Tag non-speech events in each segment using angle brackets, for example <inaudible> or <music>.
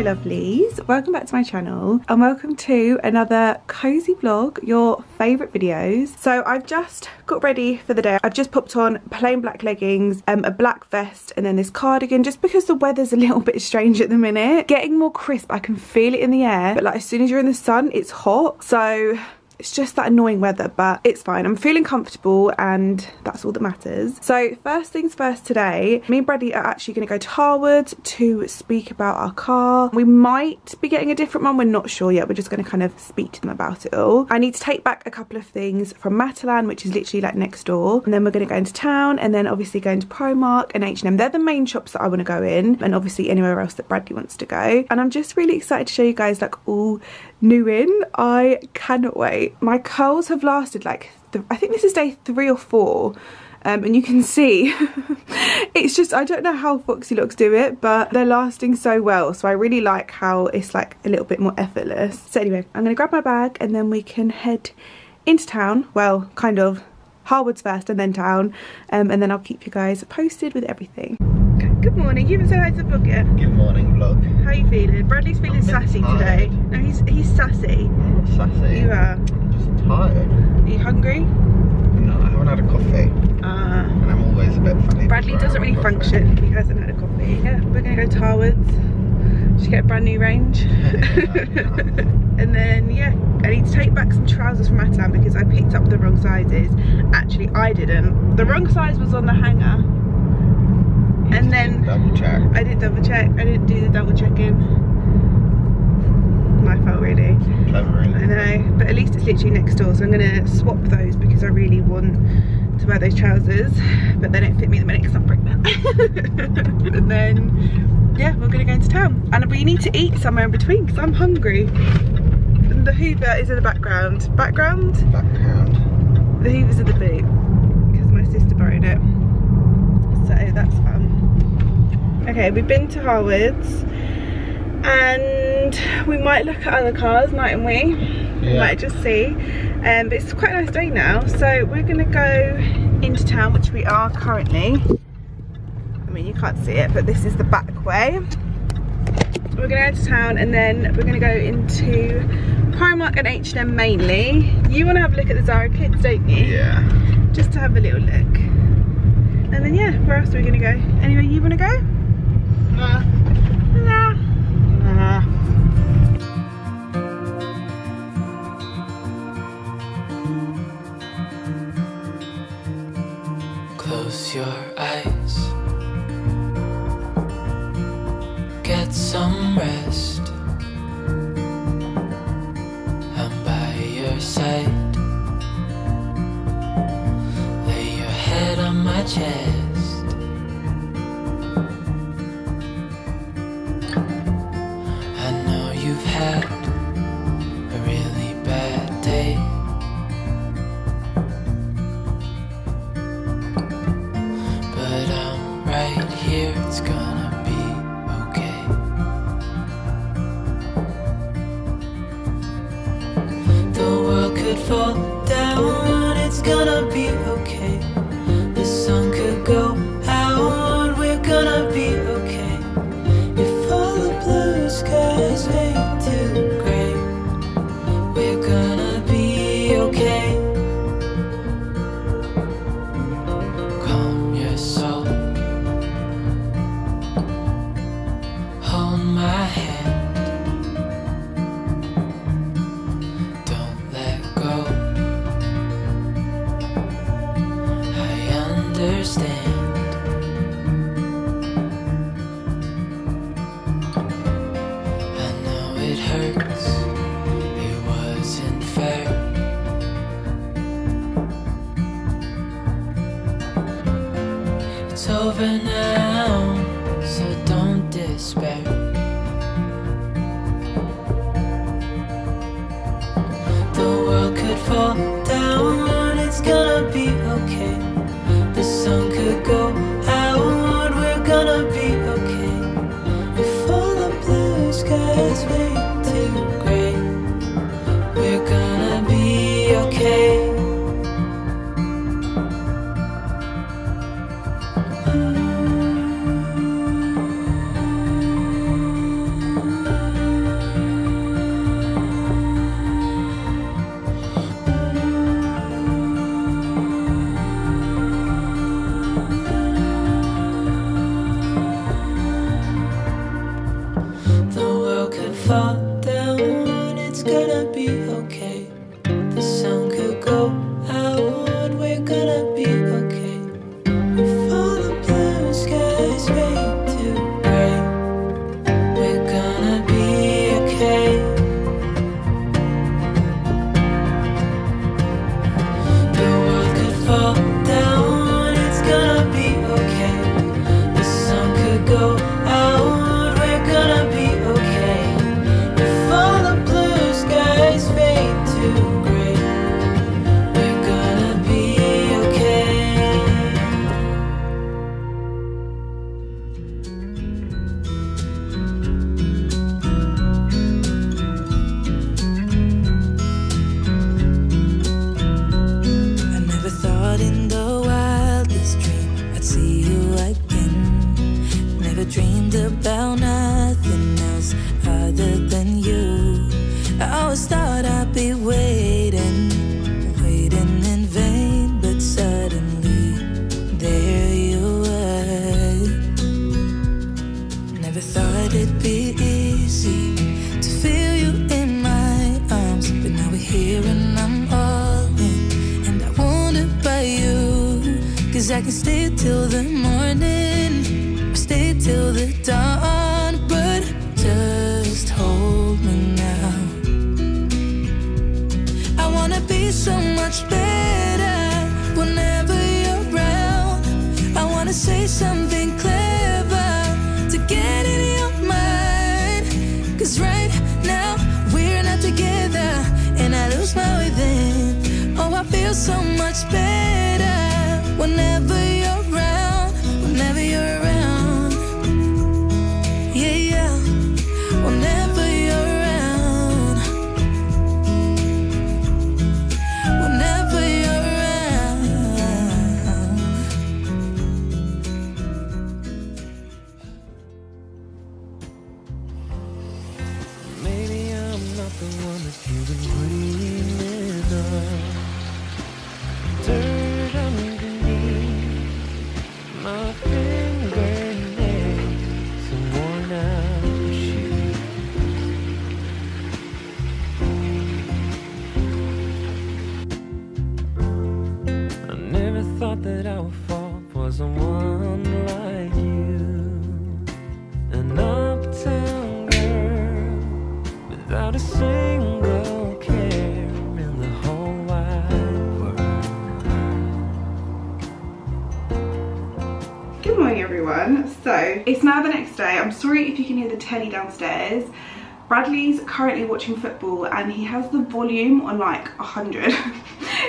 My lovelies, welcome back to my channel and welcome to another cozy vlog, your favourite videos. So I've just got ready for the day, I've just popped on plain black leggings, um, a black vest and then this cardigan just because the weather's a little <laughs> bit strange at the minute. Getting more crisp, I can feel it in the air but like as soon as you're in the sun it's hot so it's just that annoying weather, but it's fine. I'm feeling comfortable and that's all that matters. So first things first today, me and Bradley are actually going to go to Harwood to speak about our car. We might be getting a different one. We're not sure yet. We're just going to kind of speak to them about it all. I need to take back a couple of things from Matalan, which is literally like next door. And then we're going to go into town and then obviously go into Primark and H&M. They're the main shops that I want to go in and obviously anywhere else that Bradley wants to go. And I'm just really excited to show you guys like all new in. I cannot wait. My curls have lasted like, I think this is day three or four. Um, and you can see <laughs> it's just I don't know how Foxy Locks do it but they're lasting so well so I really like how it's like a little bit more effortless so anyway I'm gonna grab my bag and then we can head into town well kind of Harwood's first and then town um, and then I'll keep you guys posted with everything Good morning. You haven't said hi to the vlog yet. Good morning, vlog. How are you feeling? Bradley's feeling sassy today. No, he's he's sassy. I'm not sassy. You are. I'm just tired. Are you hungry? No, I haven't had a coffee. Ah. And I'm always a bit funny. Bradley doesn't really coffee. function. if He hasn't had a coffee. Yeah, we're gonna go to Harwood's. Just get a brand new range. <laughs> <laughs> and then yeah, I need to take back some trousers from Matan because I picked up the wrong sizes. Actually, I didn't. The wrong size was on the hanger. And then- double check. I did double check. I didn't do the double checking. My fault really. Clever, really. I know, but at least it's literally next door, so I'm gonna swap those because I really want to wear those trousers, but they don't fit me at the minute because I'm pregnant. <laughs> and then, yeah, we're gonna go into town, and we need to eat somewhere in between because I'm hungry. And the Hoover is in the background. Background? Background. The Hoover's in the boot because my sister borrowed it, so that's fun. Okay, we've been to Harwood's and we might look at other cars, mightn't we? We Yeah. might just see. Um, but it's quite a nice day now, so we're gonna go into town, which we are currently. I mean, you can't see it, but this is the back way. We're gonna go into town and then we're gonna go into Primark and H&M mainly. You wanna have a look at the Zara Kids, don't you? Yeah. Just to have a little look. And then yeah, where else are we gonna go? Anywhere you wanna go? Telly downstairs. Bradley's currently watching football and he has the volume on like 100. <laughs>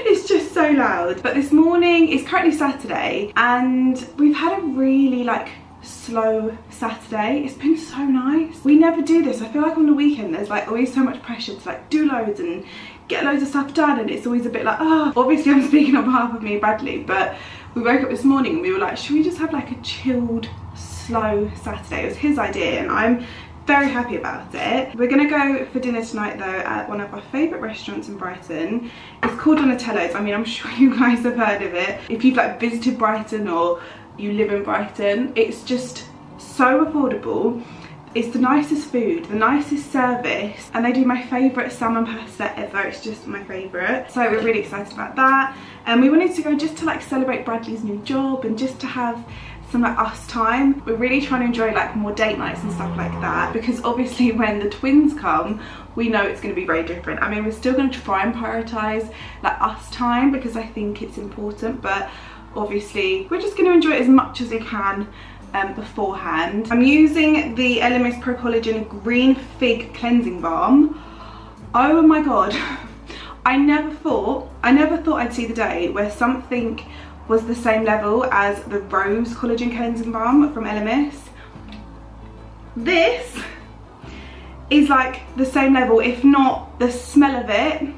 it's just so loud. But this morning, it's currently Saturday and we've had a really like slow Saturday. It's been so nice. We never do this. I feel like on the weekend there's like always so much pressure to like do loads and get loads of stuff done and it's always a bit like, ah, obviously I'm <laughs> speaking on behalf of me Bradley, but we woke up this morning and we were like, should we just have like a chilled, slow Saturday? It was his idea and I'm very happy about it. We're gonna go for dinner tonight though at one of our favourite restaurants in Brighton. It's called Donatello's. I mean, I'm <laughs> sure you guys have heard of it. If you've like visited Brighton or you live in Brighton, it's just so affordable. It's the nicest food, the nicest service, and they do my favourite salmon pasta ever. It's just my favourite. So we're really excited about that. And we wanted to go just to like celebrate Bradley's new job and just to have some like us time. We're really trying to enjoy like more date nights and stuff like that because obviously <laughs> when the twins come, we know it's going to be very different. I mean, we're still going to try and prioritize like us time because I think it's important, but obviously we're just going to enjoy it as much as we can um, beforehand. I'm using the Elemis Pro Collagen Green Fig Cleansing Balm. Oh my god. <laughs> I never thought, I never thought I'd see the day where something was the same level as the Rose Collagen Cleansing Balm from Elemis. This is like the same level, if not the smell of it.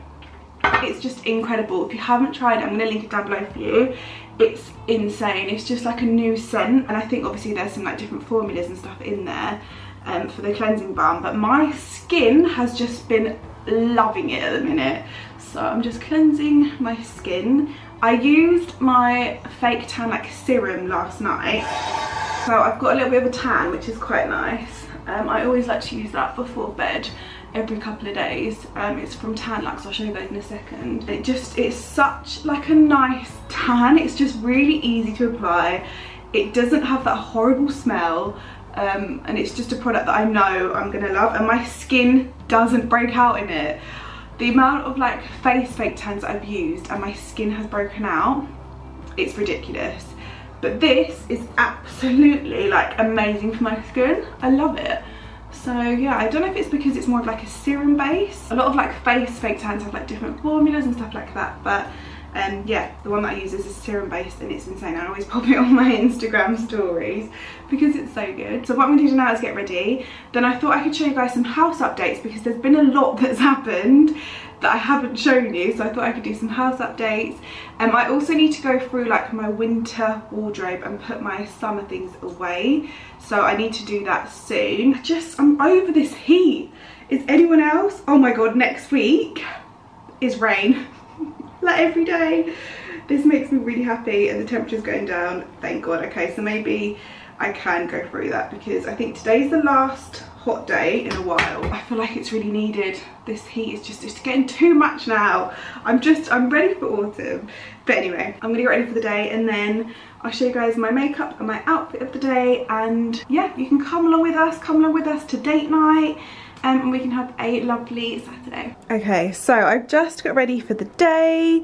It's just incredible. If you haven't tried it, I'm gonna link it down below for you. It's insane. It's just like a new scent. And I think obviously there's some like different formulas and stuff in there um, for the cleansing balm. But my skin has just been loving it at the minute. So I'm just cleansing my skin. I used my fake tan like serum last night. So I've got a little bit of a tan, which is quite nice. Um, I always like to use that before bed every couple of days. Um, it's from Tan Luxe, I'll show you those in a second. It just, it's such like a nice tan. It's just really easy to apply. It doesn't have that horrible smell. Um, and it's just a product that I know I'm gonna love and my skin doesn't break out in it. The amount of like face fake tans I've used and my skin has broken out, it's ridiculous. But this is absolutely like amazing for my skin. I love it. So yeah, I don't know if it's because it's more of like a serum base. A lot of like face fake tans have like different formulas and stuff like that. But um, yeah, the one that I use is serum based and it's insane. I always <laughs> pop it on my Instagram stories because it's so good. So what I'm gonna do now is get ready. Then I thought I could show you guys some house updates because there's been a lot <laughs> that's happened that I haven't shown you. So I thought I could do some house updates. Um, I also need to go through like my winter wardrobe and put my summer things away. So I need to do that soon. I just, I'm over this heat. Is anyone else? Oh my God, next week is rain. <laughs> like every day. This makes me really happy and the temperature's going down, thank God. Okay, so maybe I can go through that because I think today's the last hot day in a while. I feel like it's really needed. This heat is just, it's getting too much now. I'm just, I'm ready for autumn. But anyway, I'm gonna get ready for the day and then I'll show you guys my makeup and my outfit of the day. And yeah, you can come along with us, come along with us to date night. Um, and we can have a lovely Saturday. Okay, so I've just got ready for the day.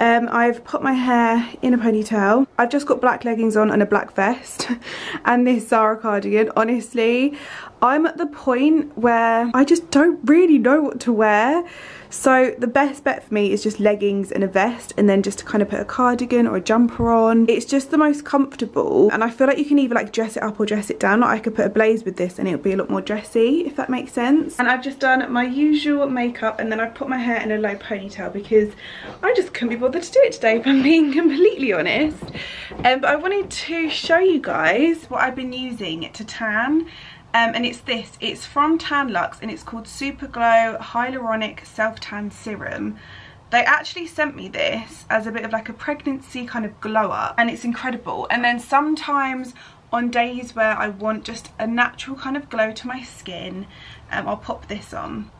Um, I've put my hair in a ponytail. I've just got black leggings on and a black vest <laughs> and this Zara cardigan. Honestly, I'm at the point where I just don't really know what to wear. So the best bet for me is just leggings and a vest and then just to kind of put a cardigan or a jumper on. It's just the most comfortable and I feel like you can either like dress it up or dress it down. Like I could put a blaze with this and it'll be a lot more dressy if that makes sense. And I've just done my usual makeup and then I've put my hair in a low ponytail because I just couldn't be bothered to do it today if I'm being <laughs> completely honest. Um, but I wanted to show you guys what I've been using to tan um, and it's this it's from Tan Luxe and it's called Super Glow Hyaluronic Self Tan Serum. They actually sent me this as a bit of like a pregnancy kind of glow up and it's incredible. And then sometimes on days where I want just a natural kind of glow to my skin um, I'll pop this on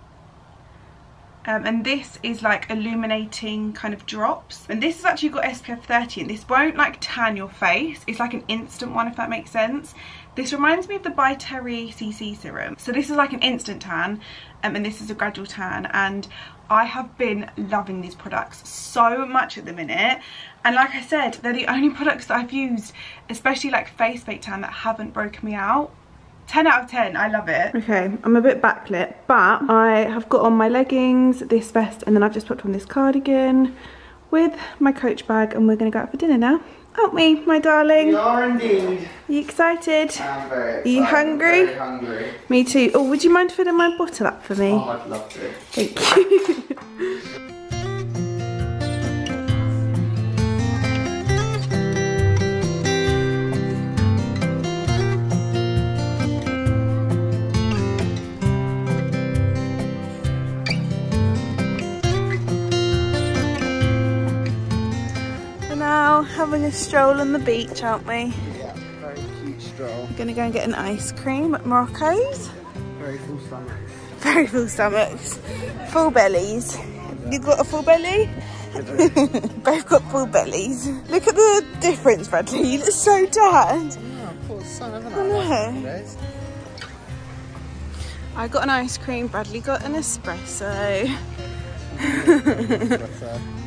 um, and this is like illuminating kind of drops. And this has actually got SPF 30 and this won't like tan your face. It's like an instant one if that makes sense. This reminds me of the By Terry CC serum. So this is like an instant tan um, and this is a gradual tan. And I have been loving these products so much at the minute. And like I said they're the only <laughs> products that I've used especially like face fake tan that haven't broken me out 10 out of 10 I love it okay I'm a bit backlit but I have got on my leggings this vest and then I've just put on this cardigan with my coach bag and we're gonna go out for dinner now aren't we my darling We are indeed. are you excited I'm very Are you excited, hungry? Very hungry. me too oh would you mind filling my bottle up for me Oh, I'd love to. thank you <laughs> having a stroll on the beach, aren't we? Yeah, very cute stroll. Gonna go and get an ice cream at Morocco's. Very full stomach. <laughs> Very full stomachs. Full bellies. You got a full belly? <laughs> Both got full bellies. Look at the difference, Bradley. You look so tanned. Oh, poor son, haven't I know. I got an ice cream, Bradley got an espresso. <laughs>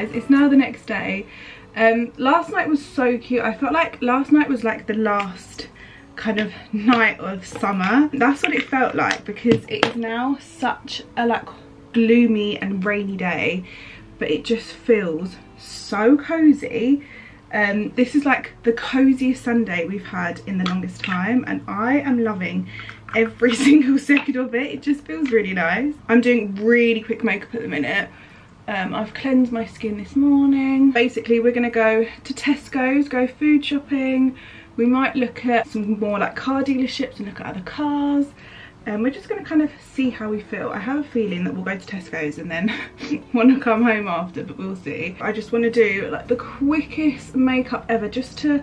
guys, it's now the next day. Um, last night was so cute. I felt like last night was like the last kind of night of summer. That's what it felt like because it is now such a like gloomy and rainy day, but it just feels so cozy. Um, this is like the coziest Sunday we've had in the longest time and I am loving every <laughs> single second of it. It just feels really nice. I'm doing really quick makeup at the minute. Um, I've cleansed my skin this morning. Basically, we're gonna go to Tesco's, go food shopping. We might look at some more like car dealerships and look at other cars. And we're just gonna kind of see how we feel. I have a feeling that we'll go to Tesco's and then <laughs> wanna come home after, but we'll see. I just wanna do like the quickest makeup ever just to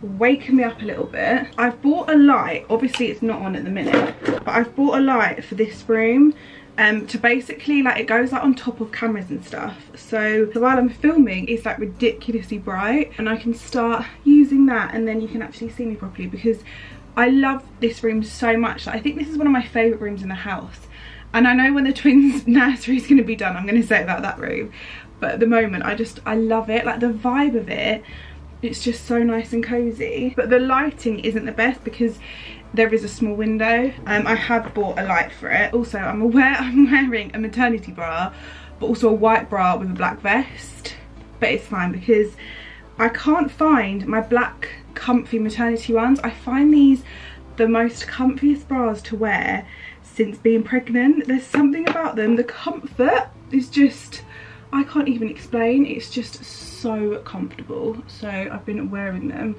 waken me up a little bit. I've bought a light, obviously it's not on at the minute, but I've bought a light for this room um, to basically like it goes like on top of cameras and stuff. So, while I'm filming it's like ridiculously bright and I can start using that and then you can actually see me properly because I love this room so much. I think this is one of my favourite rooms in the house. And I know when the <laughs> twins nursery is going to be done I'm going to say about that room. But at the moment I just I love it. Like the vibe of it it's just so nice and cozy. But the lighting isn't the best because there is a small window. Um, I have bought a light for it. Also I'm aware <laughs> I'm wearing a maternity bra but also a white bra with a black vest. But it's fine because I can't find my black comfy maternity ones. I find these the most comfiest bras to wear since being pregnant. There's something about them. The comfort is just I can't even explain. It's just so comfortable. So I've been wearing them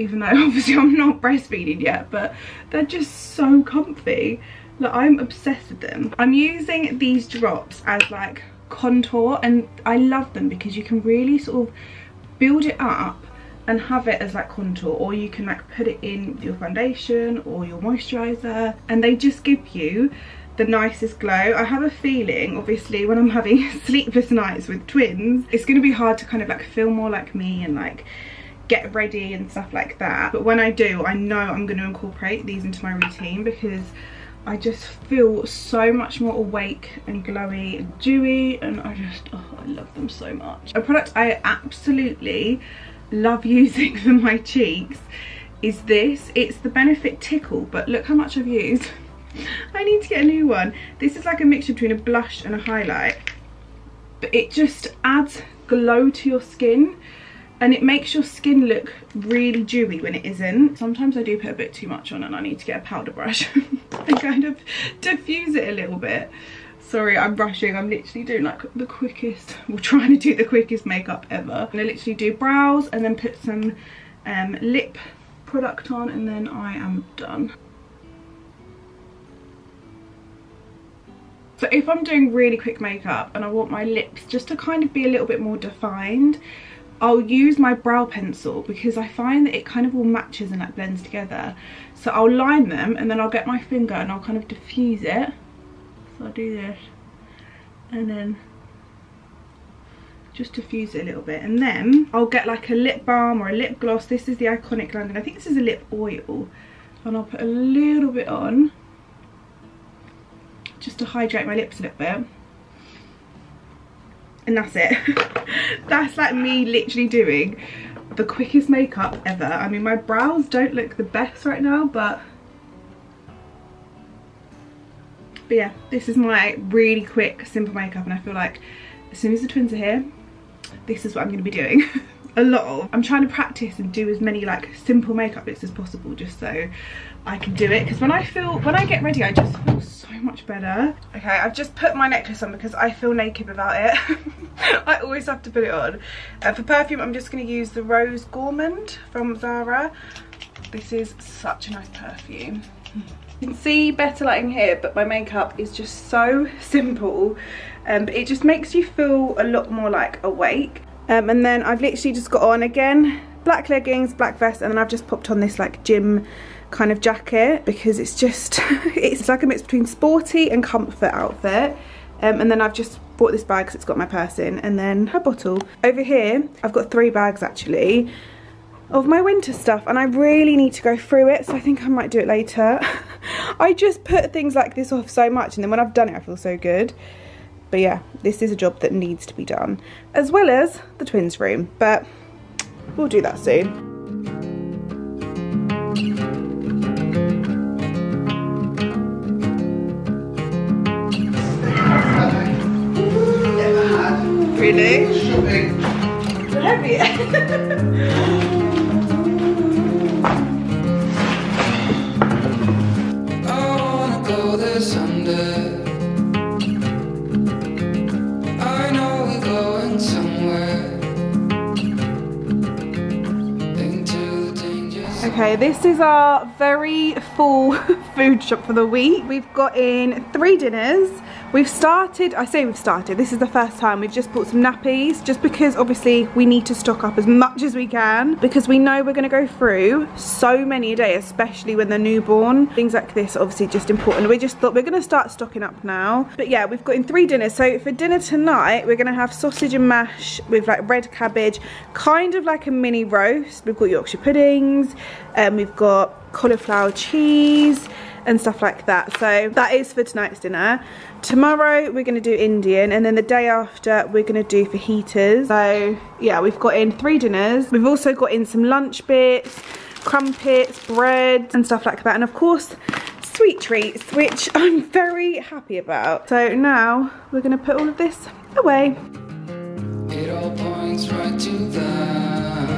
even though <laughs> obviously I'm not breastfeeding yet but they're just so comfy. Like I'm obsessed with them. I'm using these drops as like contour and I love them because you can really sort of build it up and have it as like contour or you can like put it in your foundation or your moisturizer and they just give you the nicest glow. I have a feeling obviously when i'm <laughs> having <laughs> sleepless nights with twins it's going to be hard to kind of like feel more like me and like get ready and stuff like that but when i do i know i'm going to incorporate these into my routine because I just feel so much more awake and glowy and dewy and I just, oh, I love them so much. A product I absolutely love <laughs> using for my cheeks is this. It's the Benefit Tickle, but look how much I've used. <laughs> I need to get a new one. This is like a mixture between a blush and a highlight. But it just adds glow to your skin and it makes your skin look really dewy when it isn't. Sometimes I do put a bit too much on and I need to get a powder brush <laughs> and kind of diffuse it a little bit. Sorry, I'm rushing. I'm literally doing like the quickest, <laughs> we're trying to do the quickest makeup ever. And I literally do brows and then put some um, lip product on and then I am done. So if I'm doing really quick makeup and I want my lips just to kind of be a little bit more defined, I'll use my brow pencil because I find that it kind of all matches and like blends together. So I'll line them and then I'll get my finger and I'll kind of diffuse it. So I'll do this and then just diffuse it a little bit and then I'll get like a lip balm or a lip gloss. This is the Iconic London. I think this is a lip oil and I'll put a little bit on just to hydrate my lips a little bit and that's it. <laughs> That's like me literally doing the quickest makeup ever. I mean my brows don't look the best right now but but yeah this is my really quick simple makeup and i feel like as soon as the twins are here this is what i'm going to be doing. <laughs> A lot of i'm trying to practice and do as many like simple makeup looks as possible just so i can do it. Because when i feel when i get ready i just feel so much better. Okay i've just put my necklace on because i feel naked without it. <laughs> I always have to put it on. Uh, for perfume i'm just going to use the rose gourmand from zara. This is such a nice perfume. You can see better lighting here but my makeup is just so <laughs> simple um, but it just makes you feel a lot more like awake. Um, and then I've literally just got on again black leggings black vest and then I've just popped on this like gym kind of jacket because it's just, <laughs> it's like a mix between sporty and comfort outfit. Um, and then I've just bought this bag because it's got my purse in and then a bottle. Over here, I've got three bags actually of my winter stuff and I really need to go through it so I think I might do it later. <laughs> I just put things like this off so much and then when I've done it I feel so good. But yeah, this is a job that needs to be done as well as the twins room but we'll do that soon. Okay, this is our very full <laughs> food shop for the week. We've got in three dinners. We've started, I say we've started, this is the first time, we've just bought some nappies, just because obviously we need to stock up as much as we can, because we know we're gonna go through so many a day, especially when they're newborn. Things like this obviously just important. We just thought we're gonna start stocking up now. But yeah, we've got in three dinners. So for dinner tonight, we're gonna have sausage and mash with like red cabbage, kind of like a mini roast. We've got Yorkshire puddings, and we've got cauliflower cheese, and stuff like that. So that is for tonight's dinner. Tomorrow we're gonna do Indian and then the day after we're gonna do fajitas. So yeah, we've got in three dinners. We've also got in some lunch bits, crumpets, bread and stuff like that. And of course, sweet treats, which <laughs> I'm very happy about. So now we're gonna put all of this away. It all points right to that.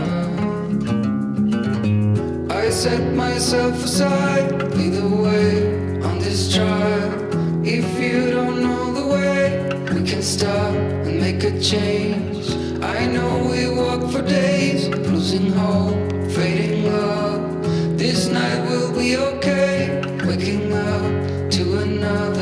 I set myself aside, the way on this trial. If you don't know the way, we can stop and make a change. I know we walk for days, losing hope, fading love. This night will be okay, waking up to another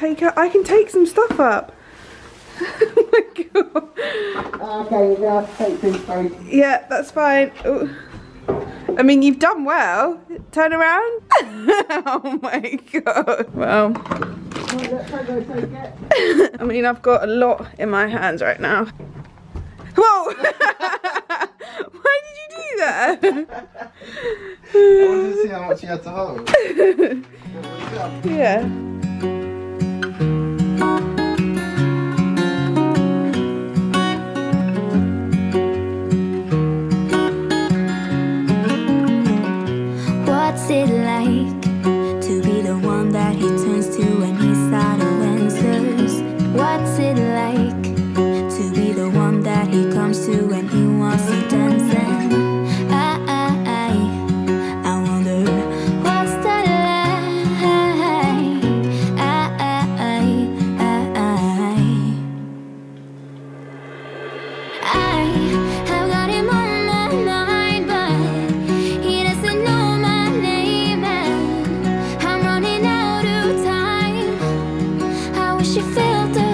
take out? I can take some stuff up. <laughs> oh my god. Okay, you're have to take things very Yeah, that's fine. Ooh. I mean, you've done well. Turn around. <laughs> oh my god. Well, I mean, I've got a lot in my hands right now. Whoa! <laughs> Why did you do that? I wanted to see how much you had to hold. yeah. What's it like wish you felt it.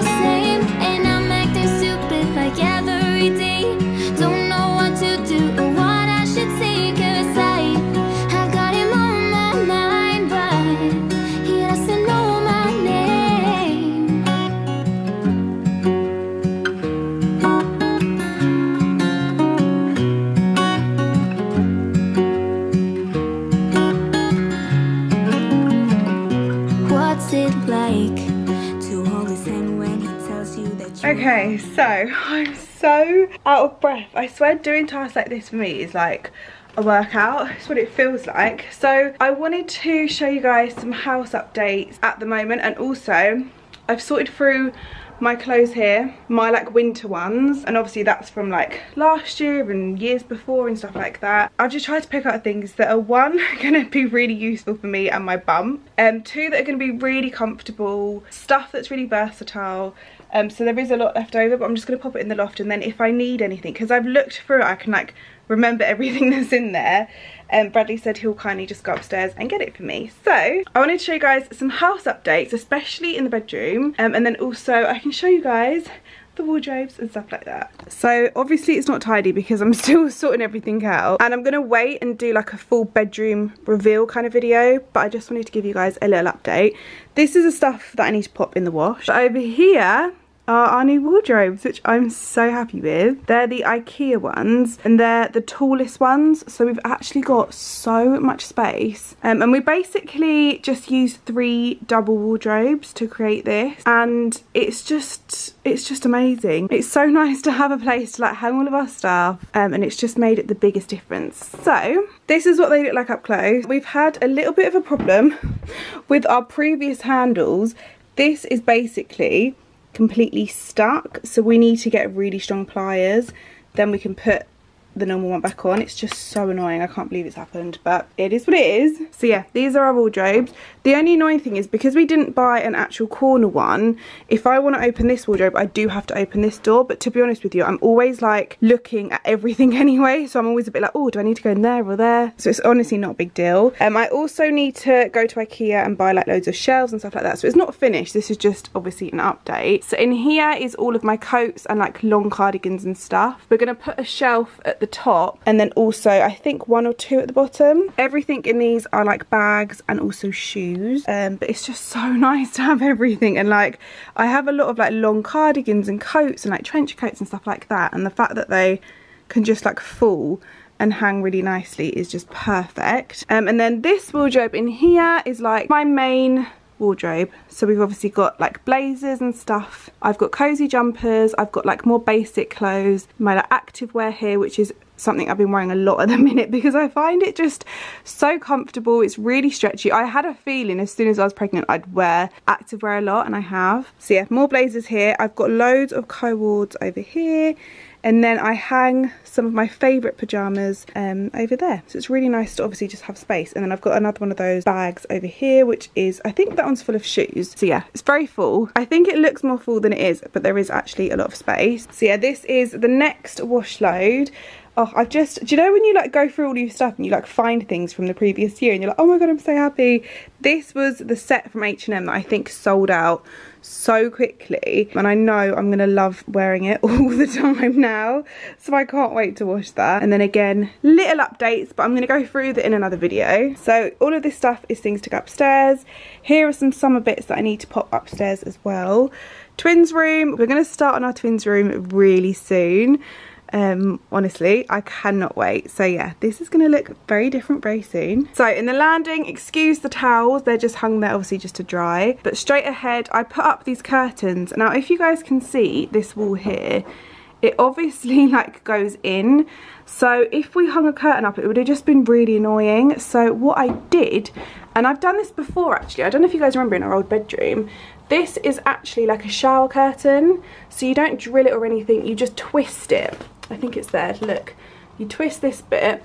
So <laughs> I'm so out of breath. I swear doing tasks like this for me is like a workout. It's what it feels like. So I wanted to show you guys some house updates at the moment and also I've sorted through my clothes here my like winter ones and obviously that's from like last year and years before and stuff like that i've just tried to pick out things that are one <laughs> gonna be really useful for me and my bump and um, two that are gonna be really comfortable stuff that's really versatile um, so there is a lot left over but i'm just gonna pop it in the loft and then if i need anything because i've looked through it i can like remember everything <laughs> that's in there and um, Bradley said he'll kindly just go upstairs and get it for me. So I wanted to show you guys some house updates, especially in the bedroom. Um, and then also I can show you guys the wardrobes and stuff like that. So obviously it's not tidy because I'm <laughs> still sorting everything out and I'm gonna wait and do like a full bedroom reveal kind of video but I just wanted to give you guys a little update. This is the stuff that I need to pop in the wash. But over here are our new wardrobes, which I'm so happy with. They're the Ikea ones, and they're the tallest ones, so we've actually got so much space. Um, and we basically just used three double wardrobes to create this, and it's just, it's just amazing. It's so <laughs> nice to have a place to like hang all of our stuff, um, and it's just made it the biggest difference. So, this is what they look like up close. We've had a little bit of a problem <laughs> with our previous handles. This is basically completely stuck. So we need to get really strong pliers. Then we can put the normal one back on. It's just so annoying. I can't believe it's happened, but it is what it is. So yeah, these are our wardrobes. The only annoying thing is because we didn't buy an actual corner one, if I want to open this wardrobe, I do have to open this door. But to be honest with you, I'm always like looking at everything <laughs> anyway. So I'm always a bit like, oh, do I need to go in there or there? So it's honestly not a big deal. Um, I also need to go to Ikea and buy like loads of shelves and stuff like that. So it's not finished. This is just obviously an update. So in here is all of my coats and like long cardigans and stuff. We're going to put a shelf at the the top and then also I think one or two at the bottom. Everything in these are like bags and also shoes um, but it's just so <laughs> nice to have everything and like I have a lot of like long cardigans and coats and like trench coats and stuff like that and the fact that they can just like fall and hang really nicely is just perfect. Um, and then this wardrobe in here is like my main wardrobe. So we've obviously got like blazers and stuff. I've got cozy jumpers. I've got like more basic clothes. My like, active wear here which is something I've been wearing a lot at the <laughs> minute because I find it just so comfortable. It's really stretchy. I had a feeling as soon as I was pregnant I'd wear activewear a lot and I have. So yeah more blazers here. I've got loads of co-ords over here and then I hang some of my favourite pyjamas um, over there. So it's really nice to obviously just have space. And then I've got another one of those bags over here, which is, I think that one's full of shoes. So yeah, it's very full. I think it looks more full than it is, but there is actually a lot of space. So yeah, this is the next wash load. Oh, I've just, do you know when you like go through all your stuff and you like find things from the previous year and you're like, oh my God, I'm so happy. This was the set from H&M that I think sold out so quickly and I know I'm gonna love wearing it <laughs> all the time now so I can't wait to wash that. And then again little updates but I'm gonna go through that in another video. So all of this stuff is things to go upstairs. Here are some summer bits that I need to pop upstairs as well. Twins room we're gonna start on our twins room really soon um honestly i cannot wait. So yeah this is going to look very different very soon. So in the landing excuse the towels. They're just hung there obviously just to dry. But straight ahead i put up these curtains. Now if you guys can see this wall here it obviously <laughs> like goes in. So if we hung a curtain up it would have just been really annoying. So what i did and i've done this before actually. I don't know if you guys remember in our old bedroom. This is actually like a shower curtain. So you don't drill it or anything. You just twist it I think it's there, look. You twist this bit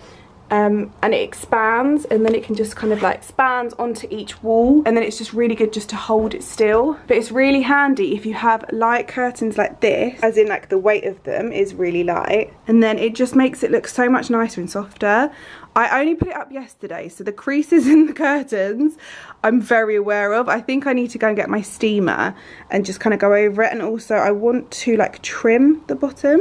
um, and it expands and then it can just kind of like expands onto each wall and then it's just really good just to hold it still. But it's really handy if you have light curtains like this, as in like the weight of them is really light. And then it just makes it look so much nicer and softer. I only put it up yesterday, so the creases <laughs> in the curtains I'm very aware of. I think I need to go and get my steamer and just kind of go over it. And also I want to like trim the bottom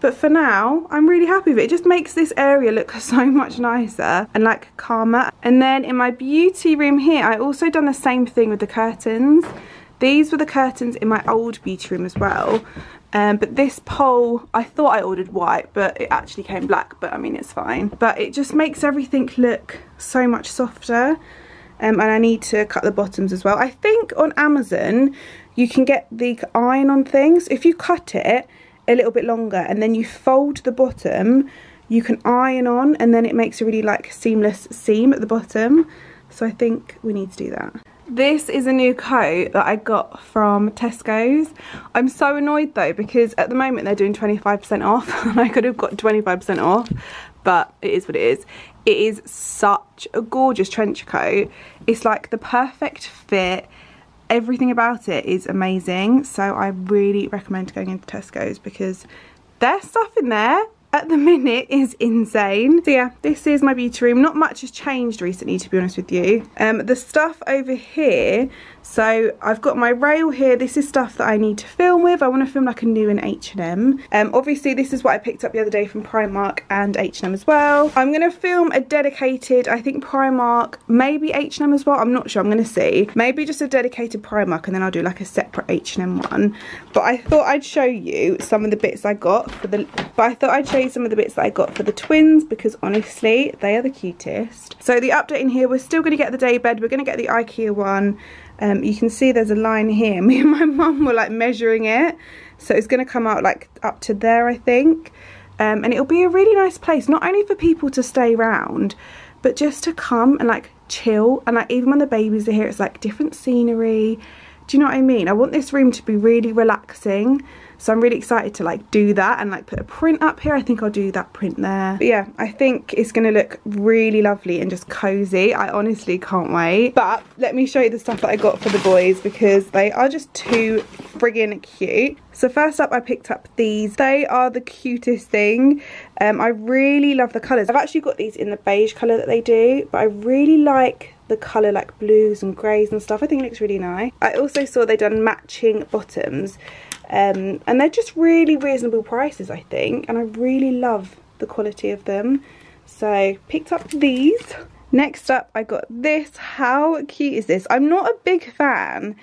but for now, I'm really happy with it. It just makes this area look <laughs> so much nicer and like calmer. And then in my beauty room here, I also done the same thing with the curtains. These were the curtains in my old beauty room as well. Um, but this pole, I thought I ordered white, but it actually came black, but I mean, it's fine. But it just makes everything look so much softer um, and I need to cut the bottoms as well. I think on Amazon you can get the iron on things. If you cut it a little bit longer and then you fold the bottom, you can iron on and then it makes a really like seamless seam at the bottom. So I think we need to do that. This is a new coat that I got from Tesco's. I'm so annoyed though because at the moment they're doing 25% off <laughs> and I could have got 25% off but it is what it is. It is such a gorgeous trench coat. It's like the perfect fit. Everything about it is amazing. So I really recommend going into Tesco's because their stuff in there at the <laughs> minute is insane. So yeah, this is my beauty room. Not much has changed recently, to be honest with you. Um, the stuff over here, so I've got my rail here. This is stuff that I need to film with. I want to film like a new in H&M. Um, obviously, this is what I picked up the other day from Primark and H&M as well. I'm going to film a dedicated, I think Primark, maybe H&M as well. I'm not sure. I'm going to see. Maybe just a dedicated Primark and then I'll do like a separate H&M one. But I thought I'd show you some of the bits I got for the... But I thought I'd show you some of the bits that I got for the twins because honestly, they are the cutest. So the update in here, we're still going to get the day bed. We're going to get the Ikea one. Um, you can see there's a line here. <laughs> Me and my mum were like measuring it. So it's going to come out like up to there, I think. Um, and it'll be a really nice place, not only for people to stay around, but just to come and like chill. And like even when the babies are here, it's like different scenery. Do you know what I mean? I want this room to be really relaxing. So I'm really excited to like do that and like put a print up here. I think I'll do that print there. But yeah, I think it's to look really lovely and just cozy. I honestly can't wait. But let me show you the stuff that I got for the boys because they are just too friggin' cute. So first up I picked up these. They are the cutest thing. Um, I really love the colours. I've actually got these in the beige colour that they do. But I really like the colour like blues and greys and stuff. I think it looks really nice. I also saw they done matching bottoms um, and they're just really reasonable prices I think and I really love the quality of them. So picked up these. Next up I got this. How cute is this? I'm not a big fan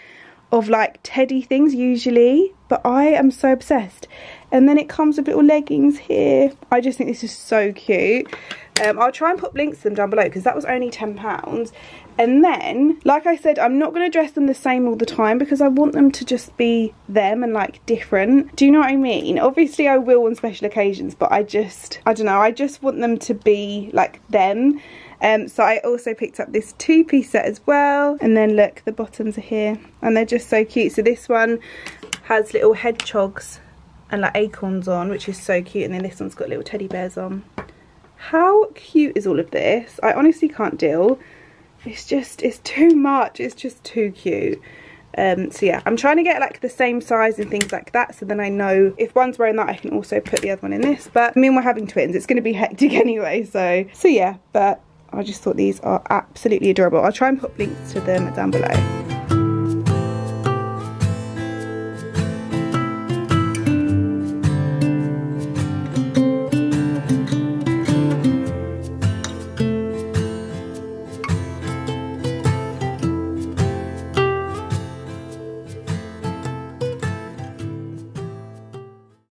of like teddy things usually but I am so obsessed. And then it comes with little leggings here. I just think this is so cute. Um, I'll try and put links to them down below because that was only £10 and then like I said I'm not going to dress them the same all the time because I want them to just be them and like different. Do you know what I mean? Obviously I will on special occasions but I just I don't know. I just want them to be like them. Um, so I also picked up this two-piece set as well. And then look the bottoms are here. And they're just so cute. So this one has little hedgehogs and like acorns on which is so cute. And then this one's got little teddy bears on. How cute is all of this? I honestly can't deal it's just it's too much. It's just too cute. Um, so yeah i'm trying to get like the same size and things like that so then i know if one's wearing that i can also put the other one in this. But i mean we're having twins it's going to be hectic <laughs> anyway so so yeah. But i just thought these are absolutely adorable. I'll try and put links to them down below